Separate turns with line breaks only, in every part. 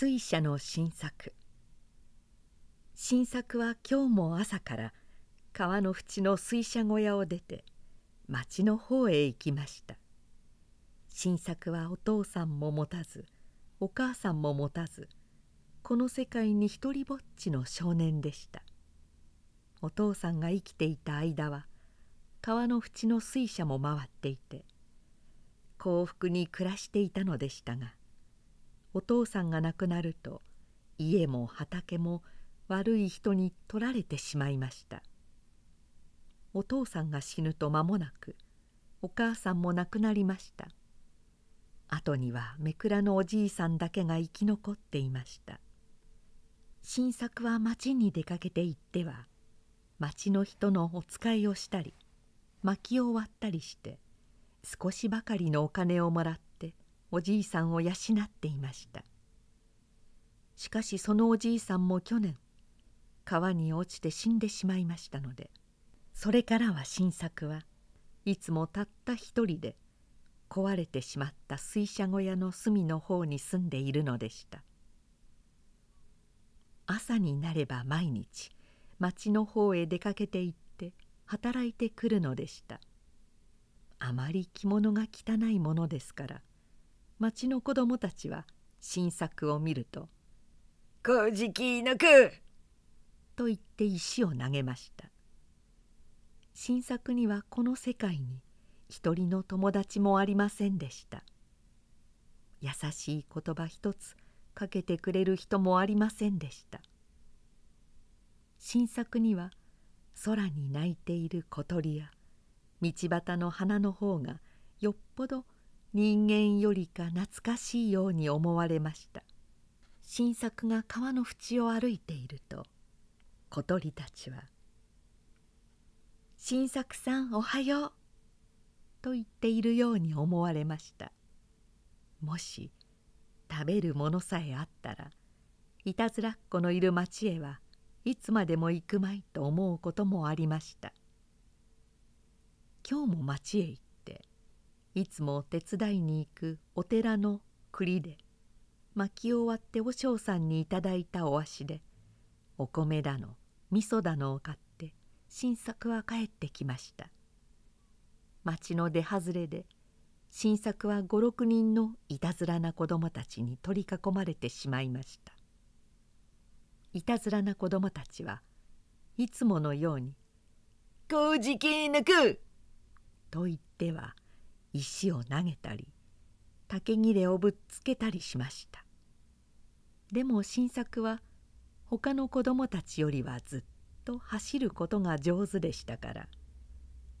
水車の新作。新作は今日も朝から川の縁の水車小屋を出て町の方へ行きました。新作はお父さんも持たずお母さんも持たずこの世界に一りぼっちの少年でした。お父さんが生きていた間は川の縁の水車も回っていて幸福に暮らしていたのでしたがお父さんが亡くなると家も畑も悪い人に取られてしまいました。お父さんが死ぬと間もなくお母さんも亡くなりました。後にはめくらのおじいさんだけが生き残っていました。新作は町に出かけて行っては町の人のお使いをしたり薪を割ったりして少しばかりのお金をもらっておじいさんを養っていました。しかしそのおじいさんも去年川に落ちて死んでしまいましたのでそれからは新作はいつもたった一人で壊れてしまった水車小屋の隅の方に住んでいるのでした。朝になれば毎日町の方へ出かけて行って働いてくるのでした。あまり着物が汚いものですから町の子供たちは新作を見ると「
こじきのく!」
と言って石を投げました新作にはこの世界に一人の友達もありませんでした優しい言葉一つかけてくれる人もありませんでした新作には空に鳴いている小鳥や道端の花の方がよっぽど人間よりか懐かしいように思われました。新作が川の縁を歩いていると小鳥たちは「新作さんおはよう」と言っているように思われました。もし食べるものさえあったらいたずらっ子のいる町へはいつまでも行くまいと思うこともありました。今日も町へ行いつも手伝いに行くお寺の栗で薪を割って和尚さんにいただいたお足でお米だの味噌だのを買って新作は帰ってきました町の出外れで新作は56人のいたずらな子供たちに取り囲まれてしまいましたいたずらな子供たちはいつものように「
こうじき抜く!」
と言っては石を投げたり竹切れをぶっつけたりしました。でも新作は他の子供たちよりはずっと走ることが上手でしたから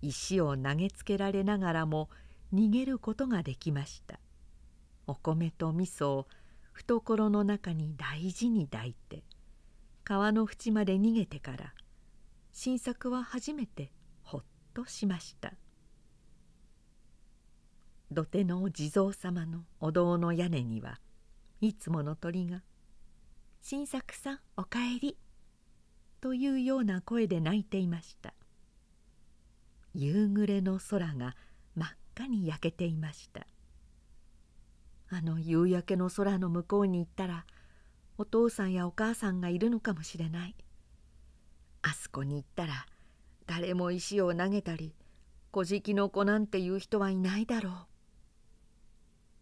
石を投げつけられながらも逃げることができました。お米と味噌を懐の中に大事に抱いて川の縁まで逃げてから新作は初めてほっとしました。土手の地蔵様のお堂の屋根にはいつもの鳥が「新作さんおかえり」というような声で鳴いていました。夕暮れの空が真っ赤に焼けていました。あの夕焼けの空の向こうに行ったらお父さんやお母さんがいるのかもしれない。あそこに行ったら誰も石を投げたり小じきの子なんていう人はいないだろう。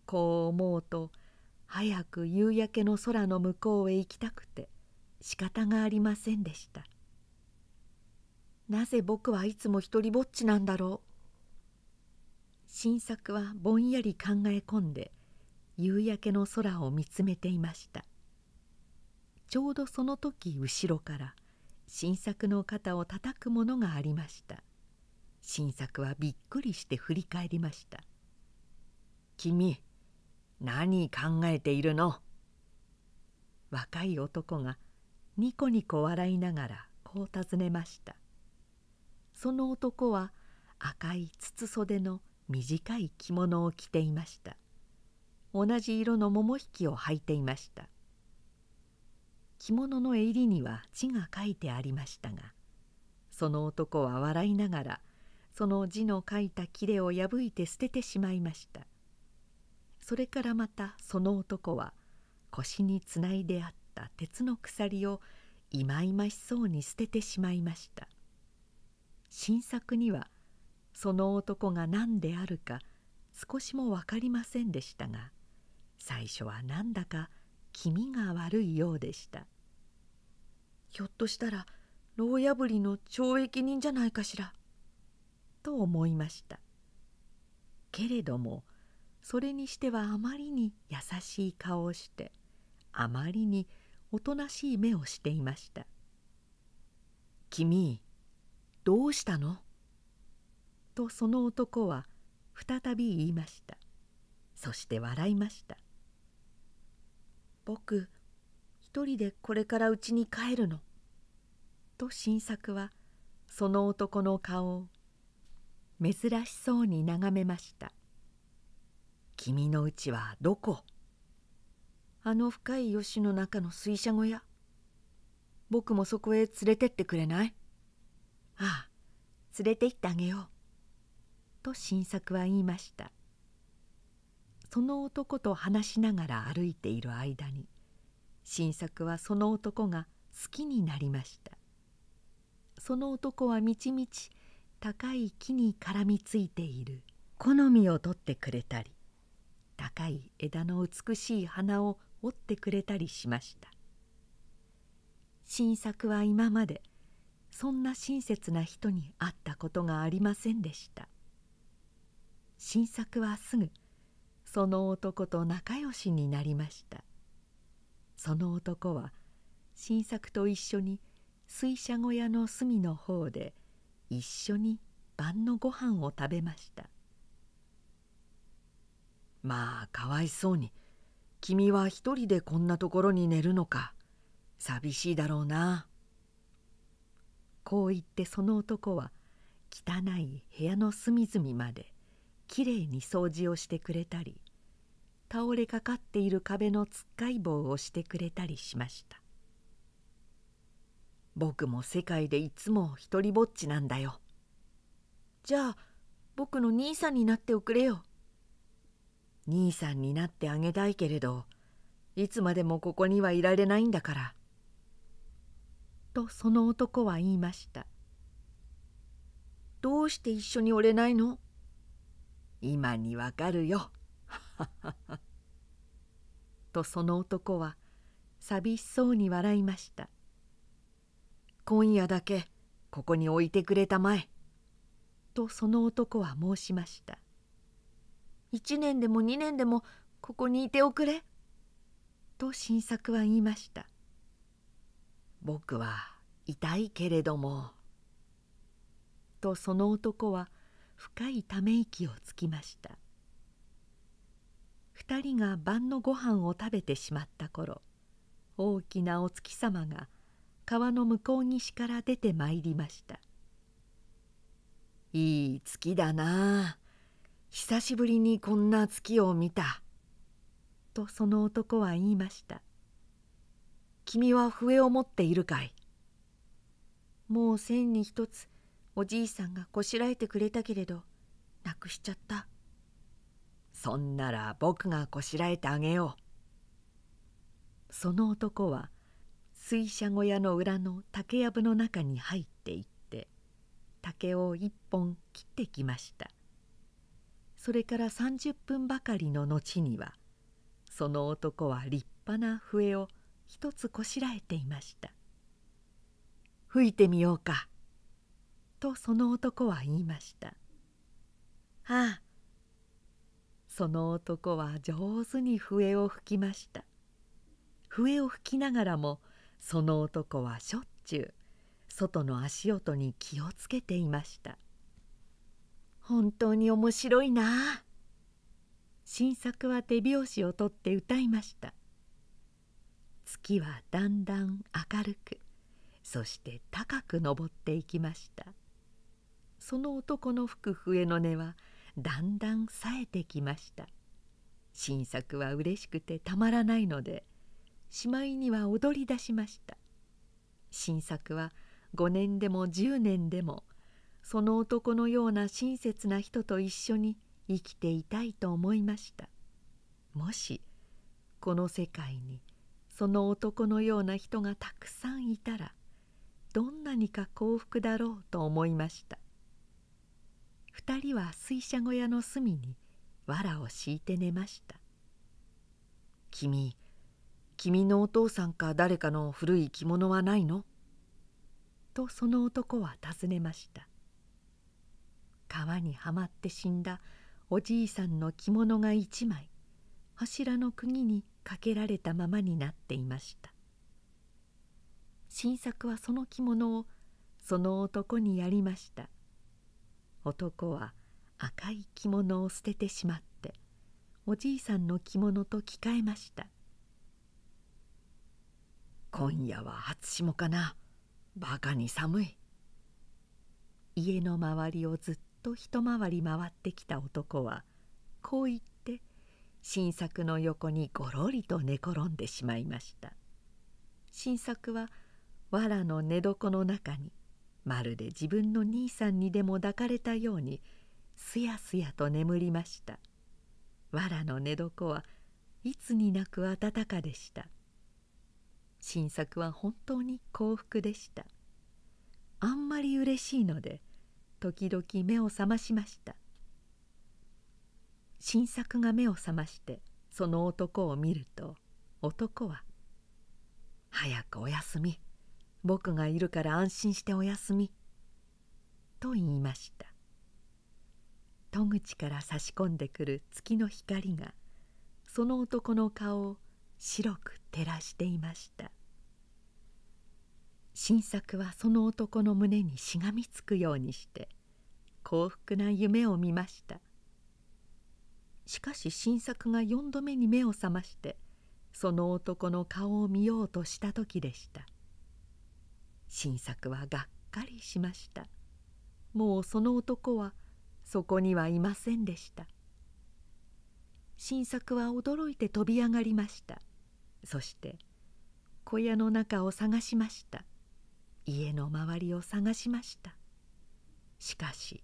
こう思うと早く夕焼けの空の向こうへ行きたくて仕方がありませんでした。なぜ僕はいつも一りぼっちなんだろう？新作はぼんやり考え込んで夕焼けの空を見つめていました。ちょうどその時後ろから新作の肩をたたくものがありました。新作はびっくりして振り返りました「君何考えているの?」若い男がニコニコ笑いながらこう尋ねました。その男は赤い筒袖の短い着物を着ていました。同じ色の桃引きを履いていました。着物の襟には字が書いてありましたがその男は笑いながらその字の書いた切れを破いて捨ててしまいました。それからまたその男は腰につないであった鉄の鎖をいまいましそうに捨ててしまいました。新作にはその男が何であるか少しも分かりませんでしたが最初はなんだか気味が悪いようでした。ひょっとしたら牢破りの懲役人じゃないかしら。と思いました。けれどもそれにしてはあまりに優しい顔をしてあまりにおとなしい目をしていました「君どうしたの?」とその男は再び言いました。そして笑いました「僕一人でこれからうちに帰るの」と新作はその男の顔を珍しそうに眺めました。君のうちはどこ？あの深い吉の中の水車小屋。僕もそこへ連れてってくれない？ああ連れて行ってあげよう。と新作は言いました。その男と話しながら歩いている間に新作はその男が好きになりました。その男はみちみち高い木に絡みついている。好みを取ってくれたり高い枝の美しい花を折ってくれたりしました。新作は今までそんな親切な人に会ったことがありませんでした。新作はすぐその男と仲良しになりました。その男は新作と一緒に水車小屋の隅の方で一緒に晩のご飯を食べました。まあかわいそうに。君は一人でこんなところに寝るのか。寂しいだろうな。こう言ってその男は汚い部屋の隅々まできれいに掃除をしてくれたり倒れかかっている壁のつっかい棒をしてくれたりしました。僕も世界でいつも一りぼっちなんだよ。じゃあ僕の兄さんになっておくれよ。兄さんになってあげたいけれどいつまでもここにはいられないんだから」とその男は言いました「どうして一緒におれないの?」今にわかるよ。とその男は寂しそうに笑いました。今夜だけここに置いてくれたまえ。とその男は申しました。一年でも二年でもここにいておくれ。と新作は言いました。僕は痛いけれども。とその男は深いため息をつきました二人が晩のご飯を食べてしまった頃大きなお月様が川の向こう岸から出てまいりました「いい月だなあ久しぶりにこんな月を見た」とその男は言いました「君は笛を持っているかい?」もう千に一つおじいさんがこしらえてくれたけれどなくしちゃったそんなら僕がこしらえてあげようその男は水車小屋の裏の竹やぶの中に入っていって竹を一本切ってきましたそれから30分ばかりの後にはその男は立派な笛を一つこしらえていました。吹いてみようかとその男は言いました「ああ」その男は上手に笛を吹きました。笛を吹きながらもその男はしょっちゅう外の足音に気をつけていました。本当に面白いな。新作は手拍子をとって歌いました。月はだんだん明るくそして高く登っていきました。その男の吹く笛の音はだんだん冴えてきました。新作は嬉しくてたまらないのでしまいには踊り出しました。新作は5年でも10年でもその男のような親切な人と一緒に生きていたいと思いました。もしこの世界にその男のような人がたくさんいたらどんなにか幸福だろうと思いました。二人は水車小屋の隅に藁を敷いて寝ました「君君のお父さんか誰かの古い着物はないの?」とその男は尋ねました。川にはまって死んだおじいさんの着物が一枚柱の釘にかけられたままになっていました。新作はその着物をその男にやりました。男は赤い着物を捨ててしまっておじいさんの着物と着替えました。今夜は初霜かな。バカに寒い。家の周りをずっと一回り回ってきた男はこう言って新作の横にごろりと寝転んでしまいました。新作は藁の寝床の中にまるで自分の兄さんにでも抱かれたようにすやすやと眠りました。藁の寝床はいつになく暖かでした。新作は本当に幸福でした。あんまり嬉しいので時々目を覚ましました。新作が目を覚ましてその男を見ると男は「早くおやすみ。僕がいるから安心しておやすみ」と言いました。戸口から差し込んでくる月の光がその男の顔を白く照らしていました。新作はその男の胸にしがみつくようにして幸福な夢を見ました。しかし新作が4度目に目を覚ましてその男の顔を見ようとした時でした。新作はがっかりしました。もうその男はそこにはいませんでした。新作は驚いて飛び上がりました。そして小屋の中を探しました。家の周りを探しました。しかし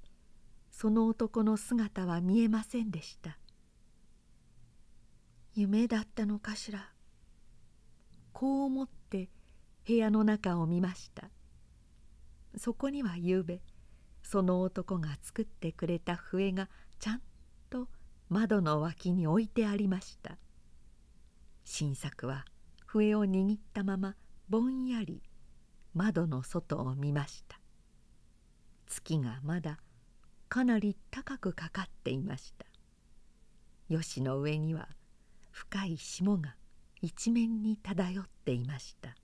その男の姿は見えませんでした。夢だったのかしら。こう思って部屋の中を見ました。そこにはゆうべその男が作ってくれた笛がちゃんと窓の脇に置いてありました。新作は笛を握ったままぼんやり窓の外を見ました。月がまだかなり高くかかっていました。吉の上には深い霜が一面に漂っていました。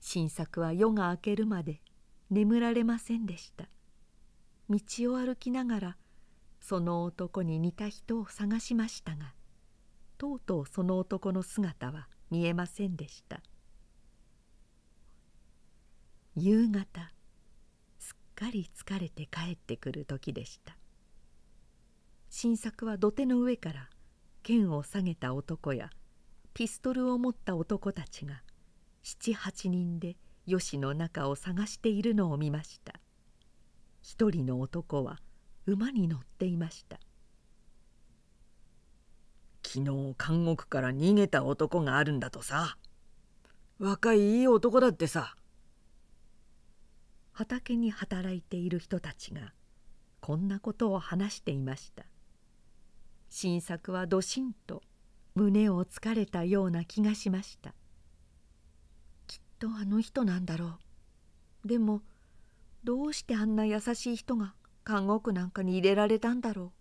新作は夜が明けるまで眠られませんでした。道を歩きながらその男に似た人を探しましたがとうとうその男の姿は見えませんでした。夕方すっかり疲れて帰ってくる時でした。新作は土手の上から剣を下げた男やピストルを持った男たちが七八人で吉の中を探しているのを見ました。一人の男は馬に乗っていました。
昨日監獄から逃げた男があるんだとさ。若いいい男だってさ。
畑に働いている人たちがこんなことを話していました。新作はどしんと胸をつかれたような気がしました。きっとあの人なんだろう。でもどうしてあんな優しい人が監獄なんかに入れられたんだろう。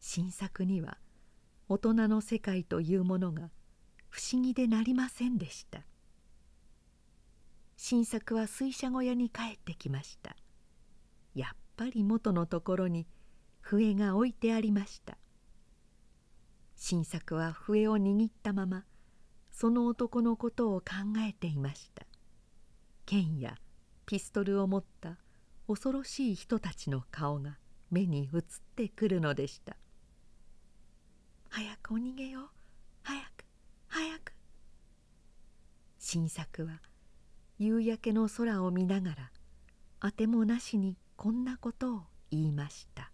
新作には大人の世界というものが不思議でなりませんでした。新作は水車小屋に帰ってきました。やっぱり元のところに笛が置いてありました。新作は笛を握ったままその男のことを考えていました。剣やピストルを持った恐ろしい人たちの顔が目に映ってくるのでした。早くお逃げよ早く早く。新作は夕焼けの空を見ながらあてもなしにこんなことを言いました。